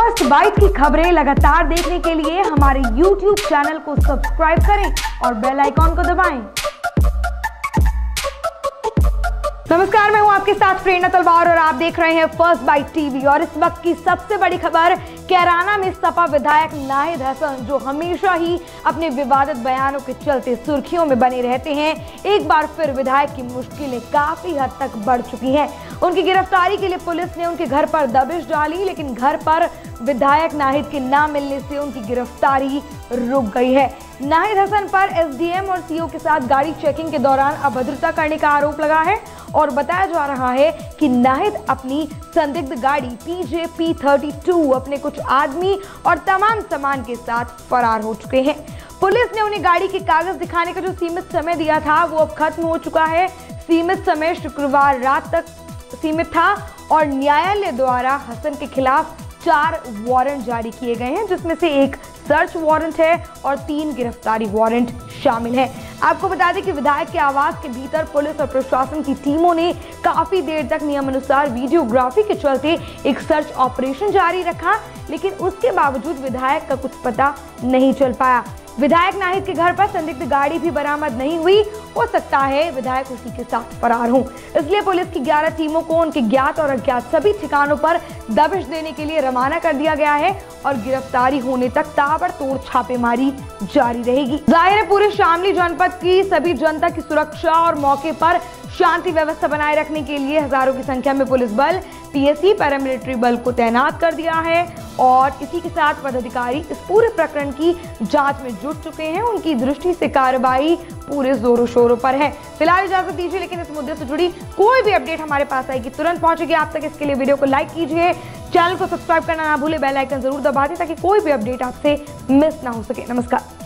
First bite की खबरें लगातार देखने के लिए हमारे YouTube चैनल को सब्सक्राइब करें और बेल आइकॉन को दबाएँ। आपके साथ प्रेरणा तलवार और आप देख रहे हैं फ़र्स्ट बाइट टीवी और इस वक्त की सबसे बड़ी खबर, कैराना में सपा विधायक नाहिद हसन, जो हमेशा ही अपने विवादित बयानों के चलते सुर्खियों में बने रहते हैं, एक बार फिर विधायक की मुश्किलें काफ़ी हद तक बढ़ चुकी हैं। उनकी गिरफ्तारी के लिए पुलिस ने उनके घर पर दबिश डाली, लेकिन घर पर विधायक नाहिद के न मिलने से उनकी गिरफ्तारी रुक गई है। नाहिद हसन पर एसडीएम और सीओ के साथ गाड़ी चेकिंग के दौरान अभद्रता करने का आरोप लगा है और बताया जा रहा है कि नाहिद अपनी संदिग्ध गाड़ी पीजे पी थर्टी अपने कुछ आदमी और तमाम सामान के साथ फरार हो चुके हैं। पुलिस ने उन्हें गाड़ी के कागज़ दिखाने का जो सीमित समय दिया था, वो अब खत्म हो चुका है। सीमित समय शुक्रवार रात तक सीमित था और न्यायालय द्वारा हसन के खिलाफ चार वारंट जारी किए गए हैं, जिसमें से एक सर्च वारंट है और तीन गिरफ्तारी वारंट शामिल है। आपको बता दें कि विधायक के आवास के भीतर पुलिस और प्रशासन की टीमों ने काफ़ी देर तक नियमानुसार वीडियोग्राफी के चलते एक सर्च ऑपरेशन जारी रखा, लेकिन उसके बावजूद विधायक का कुछ पता नहीं चल पाया। विधायक नाहिद के घर पर संदिग्ध गाड़ी भी बरामद नहीं हुई हो सकता है विधायक उसी के साथ फरार हो। इसलिए पुलिस की 11 टीमों को उनके ज्ञात और अज्ञात सभी ठिकानों पर दबिश देने के लिए रवाना कर दिया गया है और गिरफ्तारी होने तक ताबड़तोड़ छापेमारी जारी रहेगी। ज़ाहिर है पूरे शामली जनपद की सभी जनता की सुरक्षा और मौके पर शांति व्यवस्था बनाए रखने के लिए हज़ारों की संख्या में पुलिस बल पीएससी पैरामिलिट्री बल को तैनात कर दिया है और इसी के साथ पदाधिकारी इस पूरे प्रकरण की जाँच में जुट चुके हैं। उनकी दृष्टि से कार्रवाई पूरे जोरों शोरों पर है। फ़िलहाल इजाज़त दीजिए, लेकिन इस मुद्दे से जुड़ी कोई भी अपडेट हमारे पास आएगी, तुरंत पहुंचेगी। आप तक इसके लिए वीडियो को लाइक कीजिए, चैनल को सब्सक्राइब करना ना भूले, बेल आइकन ज़रूर दबा दें ताकि कोई भी अपडेट आपसे मिस ना हो सके। नमस्कार।